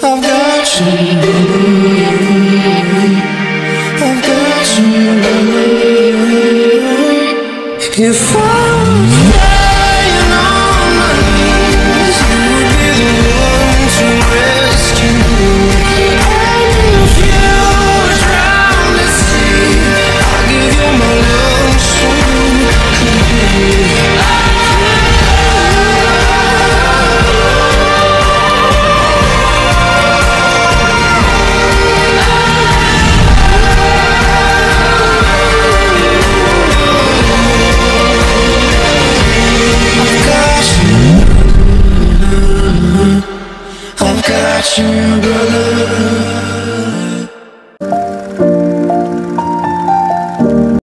I've got you, baby. I've got you, brother. If I your brother